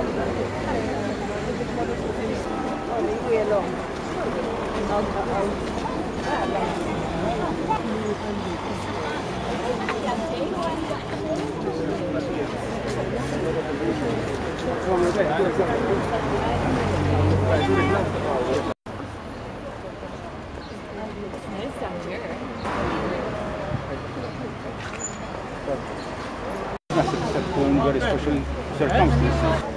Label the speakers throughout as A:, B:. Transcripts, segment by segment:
A: That's a, that's a very special circumstances.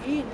A: 咦？